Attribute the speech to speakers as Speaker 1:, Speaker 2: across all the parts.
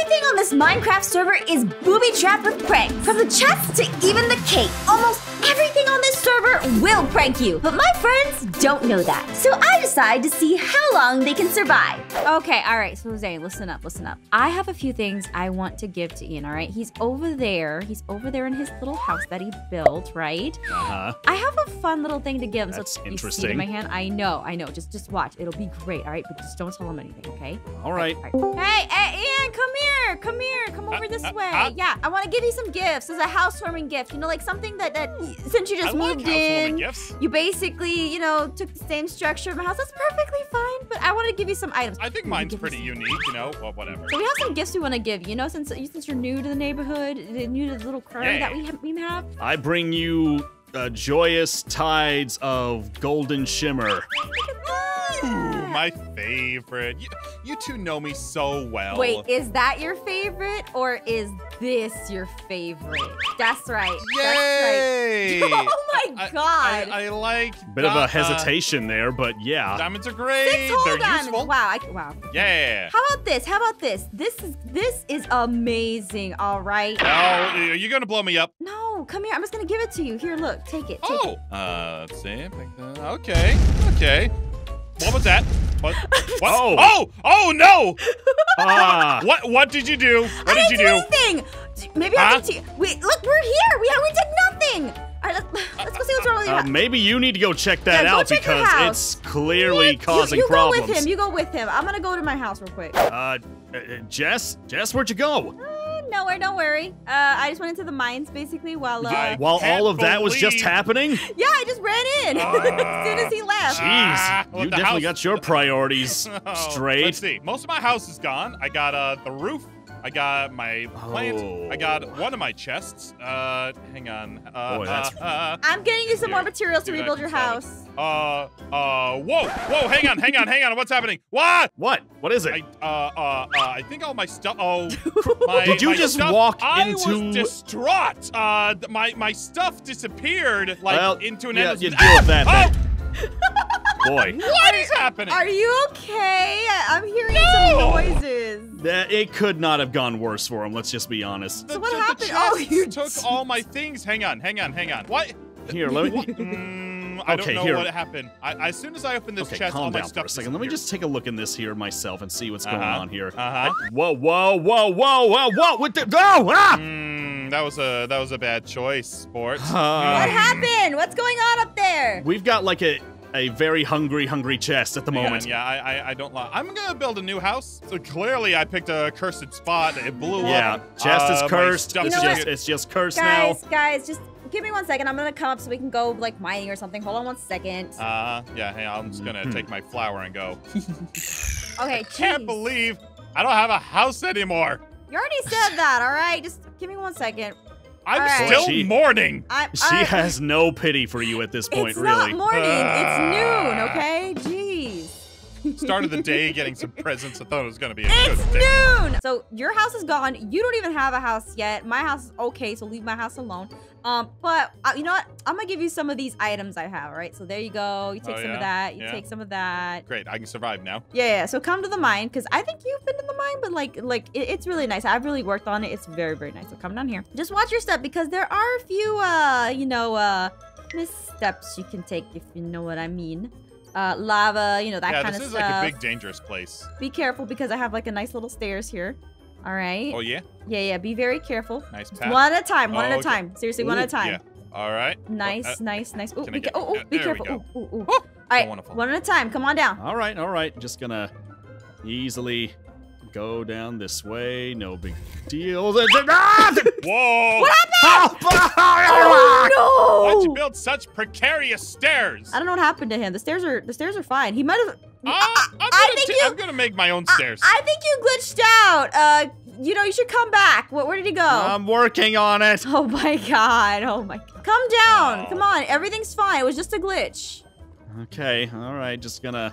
Speaker 1: Everything on this Minecraft server is booby-trapped with pranks. From the chests to even the cake. Almost everything on this server will prank you. But my friends don't know that. So I decide to see how long they can survive.
Speaker 2: Okay, all right. So Zane, listen up, listen up. I have a few things I want to give to Ian. All right, he's over there. He's over there in his little house that he built. Right.
Speaker 3: Uh-huh.
Speaker 2: I have a fun little thing to give him.
Speaker 3: That's
Speaker 2: so you see it in my hand. I know, I know. Just, just watch. It'll be great. All right, but just don't tell him anything. Okay.
Speaker 3: All right.
Speaker 2: All right. Hey, hey, Ian, come here, come here, come over this
Speaker 4: uh,
Speaker 2: way.
Speaker 4: huh?
Speaker 2: Yeah, I want to give you some gifts as a housewarming gift. You know, like something that that since you just
Speaker 4: like
Speaker 2: moved
Speaker 4: housewarming
Speaker 2: in,
Speaker 4: gifts.
Speaker 2: you basically, you know, took the same structure of my house. That's perfectly fine. But I want to give you some items.
Speaker 4: I think
Speaker 2: Maybe
Speaker 4: mine's
Speaker 2: give you
Speaker 4: pretty unique, you know. Well, whatever.
Speaker 2: So we have some gifts we want to give. You know, since since you're new to the neighborhood, new to the little curry that we
Speaker 4: Yeah.
Speaker 2: have, we have.
Speaker 3: I bring you uh, joyous tides of golden shimmer.
Speaker 4: Ooh, my favorite. You, you two know me so well.
Speaker 2: Wait, is that your favorite or is this your favorite? That's right.
Speaker 4: Yay!
Speaker 2: That's right. Oh my
Speaker 4: I-
Speaker 2: god.
Speaker 4: I, I like.
Speaker 3: Bit of
Speaker 4: di-
Speaker 3: a
Speaker 4: uh,
Speaker 3: hesitation there, but yeah.
Speaker 4: diamonds are great.
Speaker 2: Six whole
Speaker 4: They're
Speaker 2: diamonds.
Speaker 4: useful.
Speaker 2: Wow. I, wow.
Speaker 4: Yeah.
Speaker 2: How about this? How about this? This is this is amazing. All right.
Speaker 4: Oh, are you gonna blow me up?
Speaker 2: No, come here. I'm just gonna give it to you. Here, look. Take it. Take
Speaker 4: Oh.
Speaker 2: it.
Speaker 4: Uh, let's see. Okay. Okay. What was that? What? what?
Speaker 3: Oh.
Speaker 4: Oh! Oh no!
Speaker 3: ah,
Speaker 4: What? What did you do? What
Speaker 2: I
Speaker 4: did
Speaker 2: didn't
Speaker 4: you
Speaker 2: do
Speaker 4: do?
Speaker 2: anything. Maybe I
Speaker 4: Huh?
Speaker 2: can. Te- Wait, look, we're here. We we did nothing. All right, let's, let's go see what's wrong with your
Speaker 3: uh,
Speaker 2: house.
Speaker 3: maybe you need to go check that
Speaker 2: Yeah,
Speaker 3: out
Speaker 2: check
Speaker 3: because it's clearly causing
Speaker 2: you, you
Speaker 3: problems.
Speaker 2: go with him. You go with him. I'm gonna go to my house real quick.
Speaker 3: uh, uh, Jess, Jess, where'd you go?
Speaker 2: Nowhere. Don't worry. Uh, I just went into the mines basically while. Uh,
Speaker 4: I
Speaker 3: While all of that was just happening?
Speaker 2: yeah, I just ran in as soon as he left.
Speaker 3: Jeez,
Speaker 4: Ah,
Speaker 3: you definitely
Speaker 4: house-
Speaker 3: got your priorities
Speaker 4: Oh,
Speaker 3: straight.
Speaker 4: Let's see. Most of my house is gone. I got uh the roof. I got my plant. I got
Speaker 3: Oh.
Speaker 4: one of my chests. Uh, hang on. Uh,
Speaker 3: Boy, that's-
Speaker 4: uh, uh,
Speaker 2: I'm getting you some more materials to
Speaker 4: dude,
Speaker 2: rebuild your
Speaker 4: solve it.
Speaker 2: house.
Speaker 4: Uh, uh, whoa, whoa, hang on, hang on, hang on. What's happening? What?
Speaker 3: What? What is it?
Speaker 4: I, uh, uh, uh, I think all my stuff. Oh, my,
Speaker 3: Did you
Speaker 4: my
Speaker 3: just
Speaker 4: stuff-
Speaker 3: walk
Speaker 4: I was distraught. Uh, my my stuff disappeared like
Speaker 3: well,
Speaker 4: into an
Speaker 3: yeah,
Speaker 4: endless.
Speaker 3: you deal
Speaker 4: Ah!
Speaker 3: with that
Speaker 4: Oh,
Speaker 3: then. Boy,
Speaker 4: what is happening?
Speaker 2: Are you okay? I'm hearing
Speaker 4: No!
Speaker 2: some noises.
Speaker 3: that, it could not have gone worse for him. Let's just be honest.
Speaker 4: The,
Speaker 2: what
Speaker 4: the-
Speaker 2: happened?
Speaker 4: The
Speaker 2: Oh, you
Speaker 4: took all my things. Hang on, hang on, hang on. What?
Speaker 3: Here, let me.
Speaker 4: I
Speaker 3: Okay,
Speaker 4: don't know
Speaker 3: here.
Speaker 4: what happened. I, as soon as I opened this
Speaker 3: Okay,
Speaker 4: chest, all
Speaker 3: calm
Speaker 4: my
Speaker 3: down
Speaker 4: stuff
Speaker 3: for a second. Let me just take a look in this here myself and see what's going
Speaker 4: Uh-huh,
Speaker 3: on here.
Speaker 4: uh-huh.
Speaker 3: Whoa, whoa, whoa, whoa, whoa, whoa! What the? Go! Ah!
Speaker 4: Mm, that was a that was a bad choice, sports.
Speaker 2: What
Speaker 3: Uh,
Speaker 2: happened? What's going on up there?
Speaker 3: we've got like a a very hungry, hungry chest at the
Speaker 4: Hang on,
Speaker 3: moment.
Speaker 4: yeah, I, I I don't lie. I'm gonna build a new house. So clearly, I picked a cursed spot. It blew
Speaker 3: Yeah,
Speaker 4: up.
Speaker 3: Yeah, chest
Speaker 4: Uh,
Speaker 3: is cursed.
Speaker 4: stuff
Speaker 3: It's just
Speaker 2: what?
Speaker 3: it's just cursed
Speaker 2: Guys,
Speaker 3: now.
Speaker 2: guys, just give me one second. I'm gonna come up so we can go like mining or something. Hold on one second.
Speaker 4: Uh, yeah. Hey, I'm just gonna take my flower and go.
Speaker 2: okay, I
Speaker 4: Can't
Speaker 2: jeez.
Speaker 4: believe I don't have a house anymore.
Speaker 2: You already said that, all right? Just give me one second.
Speaker 4: I'm
Speaker 2: All right.
Speaker 4: still
Speaker 3: She-
Speaker 4: mourning.
Speaker 2: I,
Speaker 3: She
Speaker 2: I,
Speaker 3: has no pity for you at this point,
Speaker 2: It's
Speaker 3: really.
Speaker 2: not morning. it's noon. Okay, jeez.
Speaker 4: Started the day getting some presents. I thought it was gonna be a good
Speaker 2: It's
Speaker 4: day.
Speaker 2: noon. So your house is gone. You don't even have a house yet. My house is okay, so leave my house alone. Um, but uh, you know what? I'm gonna give you some of these items I have. All right. So there you go. You take
Speaker 4: Oh,
Speaker 2: some
Speaker 4: yeah?
Speaker 2: of that. You
Speaker 4: Yeah.
Speaker 2: take some of that.
Speaker 4: Great, I can survive now.
Speaker 2: Yeah, yeah. So come to the mine because I think you've been to the mine, but like, like it, it's really nice. I've really worked on it. It's very, very nice. So come down here. Just watch your step because there are a few, uh, you know, uh, missteps you can take if you know what I mean. Uh, lava, you know that
Speaker 4: yeah,
Speaker 2: kind of stuff.
Speaker 4: Yeah, this is like a big dangerous place.
Speaker 2: Be careful because I have like a nice little stairs here. All right.
Speaker 4: Oh yeah,
Speaker 2: Yeah, yeah. Be very careful.
Speaker 4: nice
Speaker 2: Just
Speaker 4: path.
Speaker 2: One at a time. One
Speaker 4: Oh,
Speaker 2: at a
Speaker 4: okay.
Speaker 2: time. Seriously, one at a time.
Speaker 4: Yeah. All right.
Speaker 2: Nice,
Speaker 4: Oh, uh,
Speaker 2: nice, nice. Ooh, be,
Speaker 4: get-
Speaker 2: oh, oh,
Speaker 4: yeah,
Speaker 2: be careful. Ooh, ooh, ooh.
Speaker 4: Oh,
Speaker 2: All right,
Speaker 4: wonderful.
Speaker 2: one at a time. Come on down.
Speaker 3: All right, all right. Just gonna easily go down this way. No big deal.
Speaker 4: Whoa!
Speaker 2: What
Speaker 3: Help!
Speaker 2: Oh no!
Speaker 4: Why'd you build such precarious stairs?
Speaker 2: I don't know what happened to him. The stairs are the stairs are fine. He might have.
Speaker 4: Ah, I'm, gonna
Speaker 2: think you-
Speaker 4: I'm gonna make my own
Speaker 2: I-
Speaker 4: stairs.
Speaker 2: I, think you glitched out. Uh, you know, you should come back. Where, where did he go?
Speaker 3: I'm working on it.
Speaker 2: oh my god. Oh my. Come down.
Speaker 4: Oh.
Speaker 2: Come on. Everything's fine. It was just a glitch.
Speaker 3: Okay, all right. Just gonna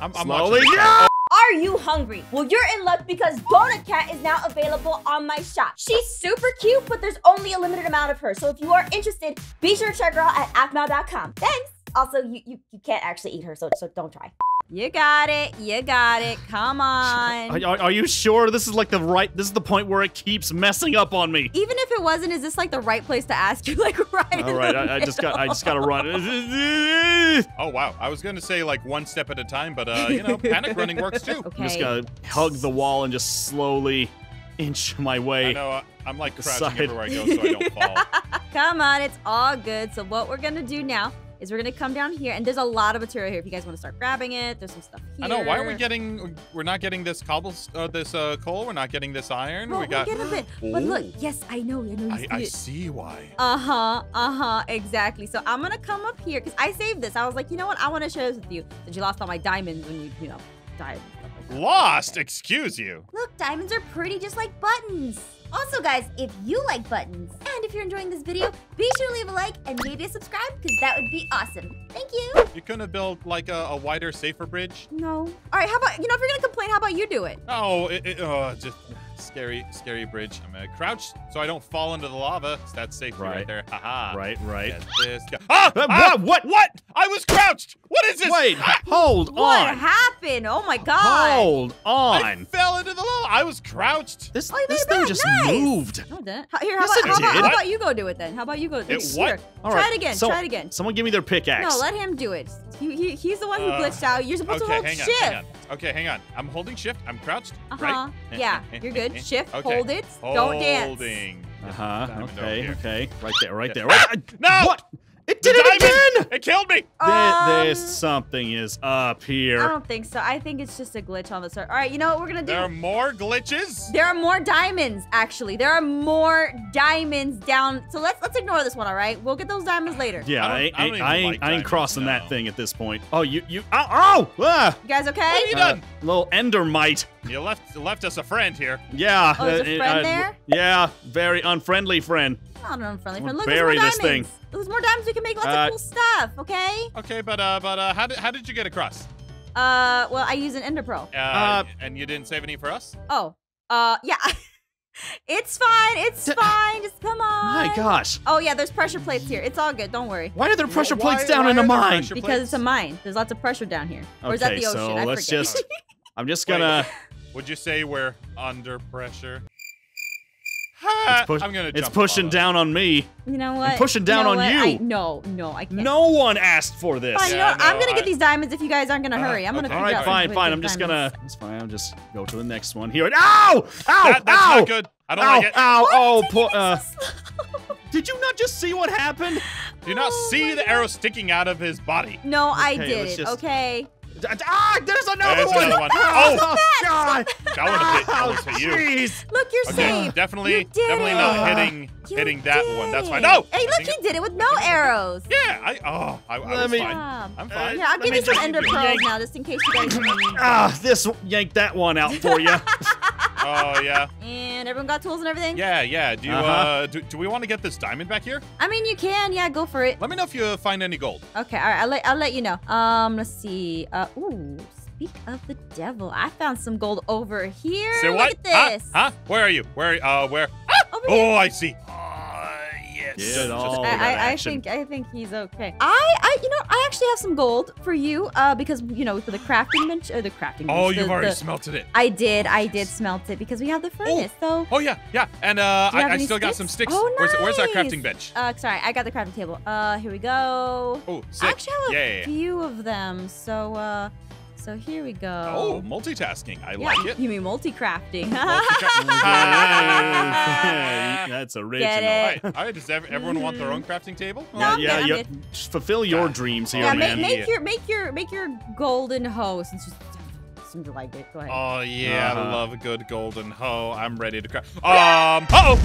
Speaker 4: I'm, I'm
Speaker 3: slowly.
Speaker 4: watching this
Speaker 3: Yeah!
Speaker 1: Are you hungry? Well, you're in luck because Donut Cat is now available on my shop. She's super cute, but there's only a limited amount of her. So if you are interested, be sure to check her out at aphmau.com. Thanks. Also, you, you, you can't actually eat her, so, so don't try.
Speaker 2: You got it. You got it. Come on.
Speaker 3: Are, are- are you sure this is like the right? This is the point where it keeps messing up on me.
Speaker 2: Even if it wasn't, is this like the right place to ask you? Like right.
Speaker 3: All right.
Speaker 2: in the
Speaker 3: I, I just got I just gotta run.
Speaker 4: Oh wow, I was gonna say like one step at a time, but uh, you know, panic running works too.
Speaker 2: Okay.
Speaker 3: I'm just gonna hug the wall and just slowly inch my way.
Speaker 4: I
Speaker 3: way.
Speaker 4: know. Uh, I'm like
Speaker 3: The
Speaker 4: crouching
Speaker 3: side.
Speaker 4: everywhere I go so I don't fall.
Speaker 2: Come on, it's all good. So what we're gonna do now is we're gonna come down here, and there's a lot of material here. If you guys want to start grabbing it, there's some stuff here.
Speaker 4: I know. Why are we getting? We're not getting this cobble, uh, this uh, coal. We're not getting this iron.
Speaker 2: Well,
Speaker 4: we got.
Speaker 2: we're getting a bit. But look, yes, I know. I know. You
Speaker 4: I,
Speaker 2: see
Speaker 4: I see why.
Speaker 2: Uh huh. Uh huh. Exactly. So I'm gonna come up here because I saved this. I was like, you know what? I want to share this with you. Since you lost all my diamonds when you, you know, died. and stuff.
Speaker 4: Lost. Excuse you.
Speaker 1: Look, diamonds are pretty just like buttons. Also, guys, if you like buttons, and if you're enjoying this video, be sure to leave a like and maybe a subscribe, because that would be awesome. Thank you.
Speaker 4: You couldn't have built like a, a wider, safer bridge.
Speaker 2: No. All right. How about you know if you're gonna complain, how about you do it?
Speaker 4: Oh, it, it, uh, just scary, scary bridge. I'm gonna crouch so I don't fall into the lava. So that's safety right,
Speaker 3: Right.
Speaker 4: there. Haha.
Speaker 3: Right, right.
Speaker 4: This. Ah!
Speaker 3: Uh,
Speaker 4: ah!
Speaker 3: what- what?
Speaker 4: What? I was crouched. What is this?
Speaker 3: Wait,
Speaker 4: Ah!
Speaker 3: hold
Speaker 2: What
Speaker 3: on.
Speaker 2: What happened? Oh my god.
Speaker 3: Hold
Speaker 4: I
Speaker 3: on.
Speaker 4: fell into the lava. I was crouched.
Speaker 3: This,
Speaker 2: Oh,
Speaker 3: this thing just
Speaker 2: Nice.
Speaker 3: moved.
Speaker 2: No, it didn't. How- Here, how,
Speaker 3: Yes,
Speaker 2: about,
Speaker 3: it
Speaker 2: how, about, how about you go do it then? How about you go?
Speaker 4: It
Speaker 2: Here.
Speaker 4: what?
Speaker 3: All
Speaker 2: Try it again.
Speaker 3: so-
Speaker 2: Try it again.
Speaker 3: Someone give me their pickaxe.
Speaker 2: No, let him do it. He, he, he's the one who
Speaker 4: Uh,
Speaker 2: glitched out. You're supposed
Speaker 4: Okay,
Speaker 2: to hold
Speaker 4: hang on,
Speaker 2: shift.
Speaker 4: hang on. Okay, hang on. I'm holding shift. I'm crouched.
Speaker 2: Uh huh.
Speaker 4: Right?
Speaker 2: Yeah, you're good. Shift,
Speaker 4: Okay.
Speaker 2: hold it. Don't dance.
Speaker 4: Holding.
Speaker 3: Uh huh. Okay. Okay. Right there. Right
Speaker 4: Yeah.
Speaker 3: there. Right.
Speaker 4: No!
Speaker 3: What? It
Speaker 4: The
Speaker 3: did it
Speaker 4: diamond!
Speaker 3: again.
Speaker 4: It killed me.
Speaker 3: There-
Speaker 2: Um,
Speaker 3: there's something is up here.
Speaker 2: I don't think so. I think it's just a glitch on the server. All right, you know what we're gonna do?
Speaker 4: There are more glitches.
Speaker 2: There are more diamonds, actually. There are more diamonds down. So let's let's ignore this one, all right? We'll get those diamonds later.
Speaker 3: Yeah,
Speaker 4: I don't-
Speaker 3: I, ain't,
Speaker 4: I
Speaker 3: I, ain't,
Speaker 4: like
Speaker 3: I ain't crossing
Speaker 4: no.
Speaker 3: that thing at this point. Oh, you, you, ow, ow, ah,
Speaker 2: You guys okay?
Speaker 4: What are you
Speaker 3: uh,
Speaker 4: done?
Speaker 3: little endermite.
Speaker 4: You left left us a friend here.
Speaker 3: Yeah.
Speaker 2: Oh, there's a
Speaker 3: uh,
Speaker 2: friend
Speaker 3: uh,
Speaker 2: there?
Speaker 3: Yeah, very unfriendly friend.
Speaker 2: Not an unfriendly friend. Look, there's more
Speaker 3: bury this
Speaker 2: diamonds.
Speaker 3: thing.
Speaker 2: There's more diamonds. We can make lots
Speaker 3: Uh,
Speaker 2: of cool stuff. Okay.
Speaker 4: Okay, but uh, but uh, how did how did you get across?
Speaker 2: Uh, well, I use an ender pearl.
Speaker 4: Uh,
Speaker 3: Uh,
Speaker 4: and you didn't save any for us?
Speaker 2: Oh, uh, yeah. it's fine. It's
Speaker 3: D-
Speaker 2: fine. Just come on.
Speaker 3: My gosh.
Speaker 2: Oh yeah, there's pressure plates here. It's all good. Don't worry.
Speaker 3: Why are there pressure
Speaker 4: Why-
Speaker 3: plates down
Speaker 4: why
Speaker 3: in a mine?
Speaker 4: pressure
Speaker 2: Because it's a mine. There's lots of pressure down here. Or is that
Speaker 3: Okay,
Speaker 2: the ocean?
Speaker 3: so
Speaker 2: I
Speaker 3: let's
Speaker 2: forget.
Speaker 3: just. I'm just gonna.
Speaker 4: Would you say we're under pressure? Ha!
Speaker 3: It's, push-
Speaker 4: I'm gonna
Speaker 3: it's
Speaker 4: jump
Speaker 3: pushing down on me.
Speaker 2: you know what?
Speaker 3: pushing down
Speaker 2: know
Speaker 3: on you.
Speaker 2: I, no, no, I can't.
Speaker 3: No one asked for this.
Speaker 2: Fine, you know
Speaker 4: Yeah,
Speaker 2: what? I'm gonna
Speaker 4: I-
Speaker 2: get these diamonds if you guys aren't gonna
Speaker 4: Uh,
Speaker 2: hurry. I'm gonna
Speaker 4: okay.
Speaker 3: All right, fine, fine. I'm just
Speaker 2: get
Speaker 3: gonna. It's fine. I'll just go to the next one here. Ow! Ow!
Speaker 4: That, that's
Speaker 3: ow!
Speaker 4: not good. I don't
Speaker 3: ow!
Speaker 4: like it.
Speaker 3: Ow!
Speaker 2: Why
Speaker 3: Oh, poor. Uh, did you not just see what happened?
Speaker 4: Do you not
Speaker 2: Oh
Speaker 4: see the
Speaker 2: God.
Speaker 4: arrow sticking out of his body?
Speaker 2: No, I did
Speaker 3: just-
Speaker 2: Okay.
Speaker 3: Ah! There's another
Speaker 4: There's
Speaker 3: one.
Speaker 4: another one.
Speaker 3: Oh,
Speaker 4: Oh!
Speaker 3: God!
Speaker 4: That would have hit, that
Speaker 3: Ow,
Speaker 4: would've you.
Speaker 3: Jeez!
Speaker 2: Look, you're
Speaker 4: Okay,
Speaker 2: safe.
Speaker 4: definitely,
Speaker 2: You did
Speaker 4: definitely
Speaker 2: it.
Speaker 4: not hitting,
Speaker 2: You
Speaker 4: hitting that
Speaker 2: did
Speaker 4: one. That's fine. No.
Speaker 2: Hey, look,
Speaker 4: think-
Speaker 2: he did it with no arrows.
Speaker 4: Yeah, I. Oh, I, I was
Speaker 3: me-
Speaker 4: fine.
Speaker 2: Yeah.
Speaker 4: I'm
Speaker 3: Uh,
Speaker 4: fine.
Speaker 2: Here, I'll give you some ender pearls now, just in case you guys need.
Speaker 3: Ah, this yank that one out for you.
Speaker 4: Oh yeah,
Speaker 2: And everyone got tools and everything?
Speaker 4: yeah, yeah. Do you
Speaker 3: Uh-huh.
Speaker 4: uh, do, do we want to get this diamond back here?
Speaker 2: I mean, you can. Yeah, go for it.
Speaker 4: Let me know if you find any gold.
Speaker 2: Okay, all right. I'll let, I'll let you know. Um, let's see. Uh, ooh, speak of the devil. I found some gold over here.
Speaker 4: Say
Speaker 2: Look
Speaker 4: what?
Speaker 2: at this.
Speaker 4: Huh? huh? Where are you? Where? are Uh, where?
Speaker 2: Over here.
Speaker 4: Oh, I see. Uh, yes.
Speaker 3: Get
Speaker 4: Just-
Speaker 3: all
Speaker 2: I, I, I think I think he's okay. I, I, you know, I actually have some gold for you. Uh, because you know, for the crafting bench or the crafting.
Speaker 4: Oh,
Speaker 2: bench,
Speaker 4: you've
Speaker 2: the-
Speaker 4: already
Speaker 2: the-
Speaker 4: smelted it.
Speaker 2: I did. I did smelt it because we have the furnace. So.
Speaker 4: Oh yeah, yeah. And uh,
Speaker 2: Do you have
Speaker 4: I, I
Speaker 2: any
Speaker 4: still got some sticks.
Speaker 2: Oh,
Speaker 4: where's, where's our crafting bench?
Speaker 2: Uh, sorry, I got the crafting table. Uh, here we go.
Speaker 4: Oh,
Speaker 2: I actually have a
Speaker 4: yeah, yeah, yeah.
Speaker 2: few of them. So, uh, so here we go.
Speaker 4: Oh, multitasking. I
Speaker 2: yeah,
Speaker 4: like it.
Speaker 2: You mean multi-crafting?
Speaker 3: That's original.
Speaker 2: Get it.
Speaker 4: All right, all right. Does everyone want their own crafting table?
Speaker 2: No,
Speaker 3: Yeah,
Speaker 2: I'm
Speaker 3: yeah,
Speaker 2: good,
Speaker 3: yeah.
Speaker 2: I'm good.
Speaker 3: Just fulfill your dreams here,
Speaker 2: yeah,
Speaker 3: man.
Speaker 2: make,
Speaker 4: Yeah.
Speaker 2: make your make your make your golden hoe since you seem to like it. Go ahead.
Speaker 4: Oh yeah, I
Speaker 3: Uh-huh.
Speaker 4: love a good golden hoe. I'm ready to craft. Um, oh,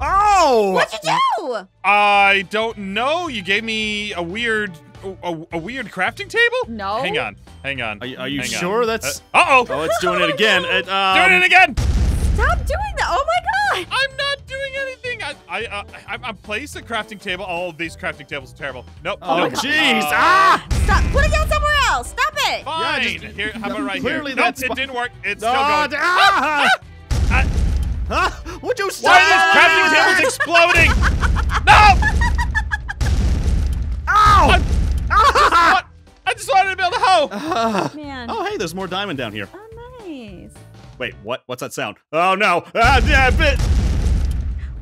Speaker 3: oh!
Speaker 2: What'd you do?
Speaker 4: I don't know. You gave me a weird, a, a, a weird crafting table.
Speaker 2: No.
Speaker 4: Hang on, hang on.
Speaker 3: Are, you- are you
Speaker 4: hang on.
Speaker 3: sure that's?
Speaker 4: Uh oh,
Speaker 3: oh, it's doing it again. It, um,
Speaker 4: doing it again.
Speaker 2: Stop doing that! Oh my god!
Speaker 4: I'm not doing anything. I, I, uh, I, I placed a crafting table. All of these crafting tables are terrible. Nope.
Speaker 3: Oh,
Speaker 4: nope.
Speaker 3: jeez!
Speaker 4: Uh,
Speaker 3: ah!
Speaker 2: Stop! Put it down somewhere else. Stop it!
Speaker 4: Fine.
Speaker 3: Yeah, just-
Speaker 4: here, how about right
Speaker 3: clearly
Speaker 4: here? Nope, it didn't work. It's
Speaker 3: Oh,
Speaker 4: still going.
Speaker 3: ah!
Speaker 4: Ah!
Speaker 3: Huh? Would you stop?
Speaker 4: Why are these crafting tables exploding? no!
Speaker 3: No! Ah.
Speaker 2: Man.
Speaker 3: oh, hey, there's more diamond down here.
Speaker 2: Oh, nice.
Speaker 3: Wait, what? What's that sound? Oh no! Ah, yeah, bit.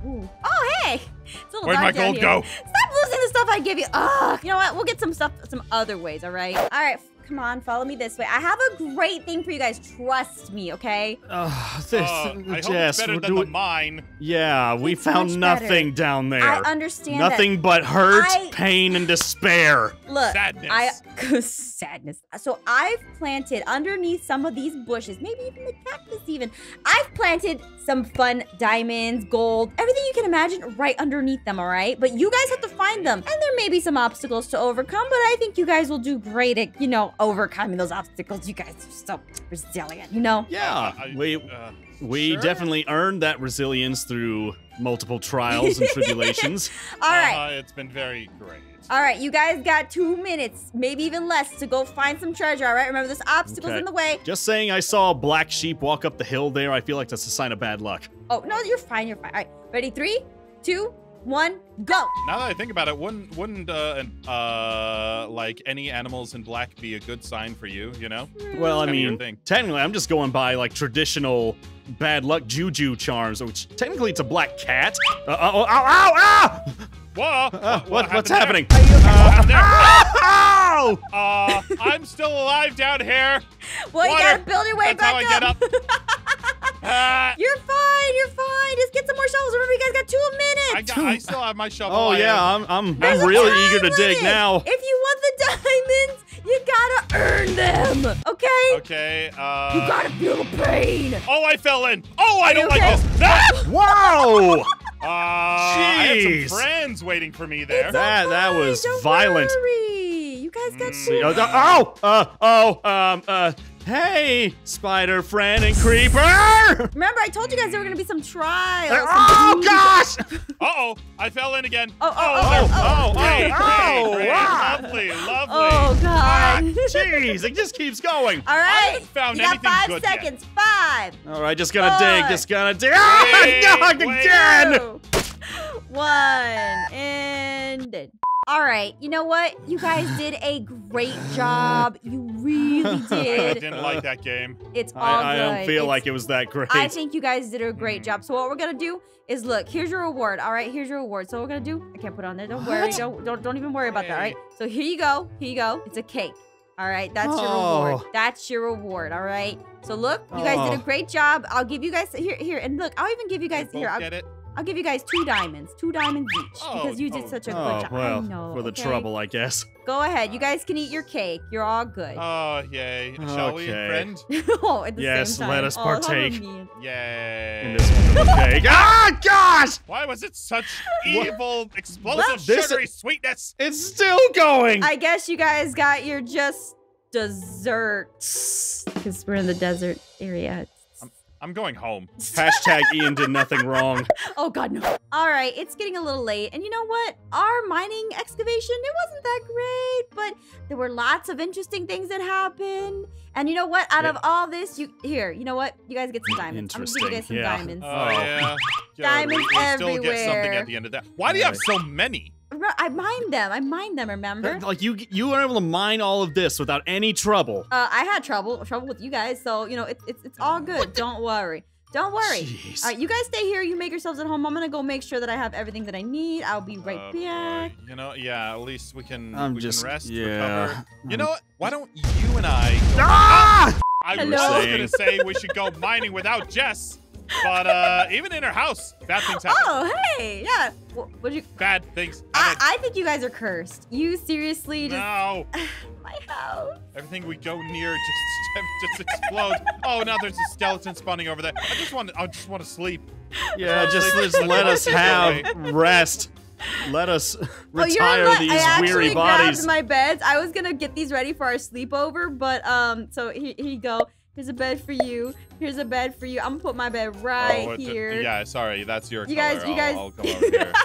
Speaker 2: Ooh. Oh, hey! It's a little
Speaker 4: Where'd my gold
Speaker 2: here.
Speaker 4: go?
Speaker 2: Stop losing the stuff I give you. Ugh. You know what? We'll get some stuff some other ways, all right? All right, come on, follow me this way. I have a great thing for you guys. Trust me, okay?
Speaker 3: Oh, this,
Speaker 4: Uh, I hope
Speaker 3: Jess,
Speaker 4: it's better
Speaker 3: we're
Speaker 4: than the mine.
Speaker 3: Yeah, we
Speaker 2: It's
Speaker 3: found
Speaker 2: much better.
Speaker 3: nothing down there.
Speaker 2: I understand that.
Speaker 3: Nothing but hurt,
Speaker 2: I-
Speaker 3: pain, and despair.
Speaker 2: Look,
Speaker 4: Sadness.
Speaker 2: I sadness. So I've planted underneath some of these bushes, maybe even the cactus even. I've planted some fun diamonds, gold, everything you can imagine right underneath them, all right? But you guys have to find them. And there may be some obstacles to overcome, but I think you guys will do great at, you know, overcoming those obstacles. You guys are so resilient, you know?
Speaker 3: Yeah,
Speaker 4: I-
Speaker 3: we
Speaker 4: uh,
Speaker 3: we
Speaker 4: sure.
Speaker 3: definitely earned that resilience through multiple trials and tribulations.
Speaker 2: All right.
Speaker 4: uh, it's been very great.
Speaker 2: All right, you guys got two minutes, maybe even less, to go find some treasure, all right? Remember, there's obstacles
Speaker 3: Okay.
Speaker 2: in the way.
Speaker 3: Just saying, I saw a black sheep walk up the hill there. I feel like that's a sign of bad luck.
Speaker 2: Oh, no, you're fine, you're fine. All right, ready? Three, two, one, go.
Speaker 4: Now that I think about it, wouldn't wouldn't uh, an- uh like any animals in black be a good sign for you? You know?
Speaker 3: Well, I mean,
Speaker 4: thing.
Speaker 3: technically, I'm just going by like traditional bad luck juju charms, which technically it's a black cat. Uh, oh, ow, ow, ow!
Speaker 4: Whoa!
Speaker 3: Uh, what, what's
Speaker 4: happened
Speaker 3: happening?
Speaker 4: there? What happened there?
Speaker 3: Ow!
Speaker 4: Uh, I'm still alive down here.
Speaker 2: Well, you
Speaker 4: Water.
Speaker 2: gotta build your way
Speaker 4: That's
Speaker 2: back
Speaker 4: how I get up. Uh,
Speaker 2: You're fine, you're fine. Just get some more shovels. Remember, you guys got two minutes.
Speaker 4: I, got, I still have my shovel.
Speaker 3: Oh
Speaker 4: I
Speaker 3: yeah,
Speaker 4: have-
Speaker 3: I'm I'm
Speaker 2: There's
Speaker 3: I'm really eager to dig
Speaker 2: limit.
Speaker 3: now.
Speaker 2: If you want the diamonds, you gotta earn them. Okay?
Speaker 4: Okay. Uh,
Speaker 2: You gotta feel the pain.
Speaker 4: Oh, I fell in. Oh, I don't
Speaker 2: you
Speaker 4: like
Speaker 2: okay?
Speaker 4: this. Ah!
Speaker 3: Whoa!
Speaker 4: Uh, I had
Speaker 3: Jeez.
Speaker 4: some friends waiting for me there.
Speaker 3: That that was
Speaker 2: don't
Speaker 3: violent.
Speaker 2: Worry. You guys got
Speaker 4: Mm.
Speaker 2: two.
Speaker 3: Oh, oh, uh, oh, um, uh, hey, spider friend and creeper!
Speaker 2: Remember, I told you guys there were gonna be some trials.
Speaker 3: Oh gosh!
Speaker 4: Uh-oh, I fell in again.
Speaker 2: Oh, oh,
Speaker 3: Oh,
Speaker 2: oh,
Speaker 3: oh,
Speaker 4: Great,
Speaker 3: oh,
Speaker 4: great, great.
Speaker 3: wow.
Speaker 4: Lovely, lovely.
Speaker 2: Oh,
Speaker 3: Ah,
Speaker 2: God.
Speaker 3: Jeez, it just keeps going.
Speaker 2: All right.
Speaker 4: haven't found
Speaker 2: you got
Speaker 4: anything
Speaker 2: five
Speaker 4: good yet.
Speaker 2: seconds. Five.
Speaker 3: All right, just gonna
Speaker 2: Four.
Speaker 3: dig, just gonna dig. Ah,
Speaker 4: Wait,
Speaker 3: God, again!
Speaker 2: Two, one. And. All right. You know what? You guys did a great job. You really did.
Speaker 4: I
Speaker 2: did.
Speaker 4: didn't like that game.
Speaker 2: It's all
Speaker 3: I, I don't feel
Speaker 2: It's-
Speaker 3: like it was that great.
Speaker 2: I think you guys did a great
Speaker 4: Mm.
Speaker 2: job. So what we're gonna do is look. Here's your reward. All right. Here's your reward. So what we're gonna do? I can't put it on there. Don't worry. Don't don't don't even worry about that. All right. So here you go. Here you go. It's a cake. All right. That's your
Speaker 3: Oh.
Speaker 2: reward. That's your reward. All right. So look, you guys did
Speaker 3: Oh.
Speaker 2: a great job. I'll give you guys here here and look. I'll even give you guys here. I'll,
Speaker 4: get it.
Speaker 2: I'll give you guys two diamonds. Two diamonds each
Speaker 4: Oh,
Speaker 2: because you did
Speaker 4: oh.
Speaker 2: such a good
Speaker 3: oh
Speaker 2: job. I
Speaker 3: well,
Speaker 2: know,
Speaker 3: for the
Speaker 2: okay?
Speaker 3: trouble, I guess.
Speaker 2: Go ahead. You guys can eat your cake. You're all good.
Speaker 4: Oh, yay. Shall we, friend?
Speaker 2: oh, at the
Speaker 3: Yes,
Speaker 2: same
Speaker 3: let
Speaker 2: time.
Speaker 3: us
Speaker 2: Oh, how
Speaker 3: partake.
Speaker 2: mean.
Speaker 4: Yay.
Speaker 3: In this wonderful cake. Ah, gosh!
Speaker 4: Why was it such evil, explosive,
Speaker 3: This-
Speaker 4: sugary sweetness?
Speaker 3: It's still going.
Speaker 2: I guess you guys got your just desserts because we're in the desert area.
Speaker 4: I'm going home.
Speaker 3: Hashtag Ian did nothing wrong.
Speaker 2: Oh god, no. All right, it's getting a little late. And you know what? Our mining excavation, it wasn't that great, but there were lots of interesting things that happened. And you know what? Out of all this, you here, you know what? You guys get some diamonds. I'm gonna give you guys some
Speaker 3: Interesting, yeah.
Speaker 2: diamonds.
Speaker 4: Oh, yeah. Good.
Speaker 2: Diamonds
Speaker 4: we, we still get something at the end of that. Why do you have so many?
Speaker 2: Re- I mined them. I mined them, remember?
Speaker 3: Like you, you were able to mine all of this without any trouble.
Speaker 2: Uh, I had trouble trouble with you guys, so you know it's it's it's all good. Don't worry. Don't worry.
Speaker 3: Jeez.
Speaker 2: All right, you guys stay here. You make yourselves at home. I'm gonna go make sure that I have everything that I need. I'll be right
Speaker 4: boy.
Speaker 2: back.
Speaker 4: You know, yeah, at least we can,
Speaker 3: I'm
Speaker 4: we
Speaker 3: just-
Speaker 4: can rest,
Speaker 3: yeah.
Speaker 4: recover. You know what? Why don't you and I...
Speaker 3: Ah!
Speaker 4: I
Speaker 2: Hello?
Speaker 4: was going to say we should go mining without Jess, but uh, even in her house, bad things happen.
Speaker 2: Oh, hey, yeah. What would you?
Speaker 4: Bad things
Speaker 2: I. I think you guys are cursed. You seriously just
Speaker 4: no.
Speaker 2: my house.
Speaker 4: Everything we go near just just explodes. Oh, now there's a skeleton spawning over there. I just want to, I just want to sleep.
Speaker 3: Yeah, just, just let us have rest. Let us
Speaker 2: Oh, you're
Speaker 3: retire
Speaker 2: right.
Speaker 3: these
Speaker 2: I actually
Speaker 3: weary
Speaker 2: grabbed
Speaker 3: bodies.
Speaker 2: my beds. I was gonna get these ready for our sleepover, but um, so here, here you go. Here's a bed for you. Here's a bed for you. I'm gonna put my bed right
Speaker 4: oh, it-
Speaker 2: here.
Speaker 4: Yeah, sorry, that's your
Speaker 2: You
Speaker 4: color.
Speaker 2: guys- you
Speaker 4: I'll-
Speaker 2: guys-
Speaker 4: I'll, come over here.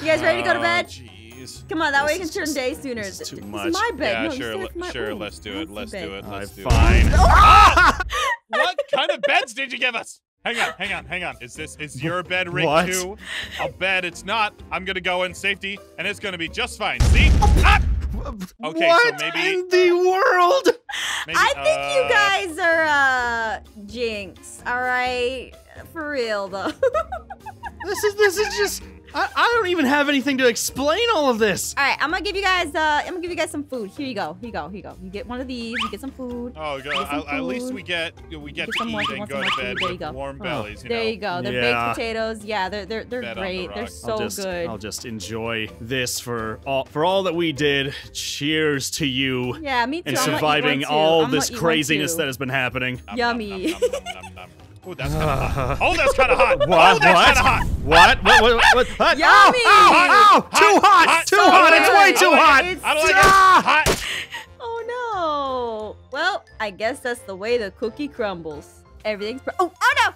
Speaker 2: You guys ready to go to
Speaker 4: Oh,
Speaker 2: bed?
Speaker 4: Jeez.
Speaker 2: Come on, that way you can turn
Speaker 3: is
Speaker 2: day sooner.
Speaker 3: this is
Speaker 2: Th-
Speaker 3: too
Speaker 2: this
Speaker 3: much.
Speaker 2: is my bed.
Speaker 4: Yeah,
Speaker 2: no,
Speaker 4: sure,
Speaker 2: stay
Speaker 4: le-
Speaker 2: with my-
Speaker 4: sure.
Speaker 2: Ooh,
Speaker 4: Let's do it. Let's
Speaker 2: bed.
Speaker 4: do it. Let's do
Speaker 3: fine.
Speaker 4: it.
Speaker 3: Ah!
Speaker 4: What kind of beds did you give us? Hang on, hang on, hang on. Is this is your bed rig
Speaker 3: What?
Speaker 4: too? I'll bet it's not. I'm gonna go in safety, and it's gonna be just fine. See? Ah! Okay, so
Speaker 3: what
Speaker 4: maybe-
Speaker 3: in the world?
Speaker 4: Maybe,
Speaker 2: I think
Speaker 4: uh,
Speaker 2: you guys are uh jinx. All right, for real though.
Speaker 3: This is this is just. I, I don't even have anything to explain all of this.
Speaker 2: all right, I'm gonna give you guys. Uh, I'm gonna give you guys some food. Here you go. Here you go. Here you go. You get one of these. You get some food.
Speaker 4: Oh, go,
Speaker 2: Get some
Speaker 4: at, at least we get we get
Speaker 2: Get
Speaker 4: to
Speaker 2: some more-
Speaker 4: eat and go to bed
Speaker 2: food? There you
Speaker 4: with
Speaker 2: go.
Speaker 4: warm
Speaker 3: Oh.
Speaker 4: bellies. You
Speaker 2: there
Speaker 4: know?
Speaker 2: you go. They're
Speaker 3: Yeah.
Speaker 2: baked potatoes. Yeah, they're they're they're
Speaker 4: Bed on the
Speaker 2: great. They're so
Speaker 3: I'll just,
Speaker 2: good.
Speaker 3: I'll just enjoy this for all for all that we did. Cheers to you
Speaker 2: yeah, me too.
Speaker 3: and
Speaker 2: I'm gonna eat
Speaker 3: surviving
Speaker 2: one too.
Speaker 3: all
Speaker 2: I'm
Speaker 3: this
Speaker 2: gonna
Speaker 3: craziness that has been happening.
Speaker 4: Nom, nom,
Speaker 2: Yummy.
Speaker 4: Oh, that's kind of hot. Oh, that's kind of hot.
Speaker 3: What?
Speaker 4: Oh, that's
Speaker 3: what?
Speaker 4: kind of hot.
Speaker 3: What? What? What? What? what?
Speaker 2: Yummy!
Speaker 3: Ow! Ow! Ow!
Speaker 4: Hot,
Speaker 3: Too hot!
Speaker 4: hot,
Speaker 3: Too
Speaker 4: so
Speaker 3: hot! It's way too
Speaker 4: I
Speaker 3: hot!
Speaker 4: like it. I don't like it. Hot.
Speaker 2: Oh no. Well, I guess that's the way the cookie crumbles. Everything's. Pro- oh, oh no!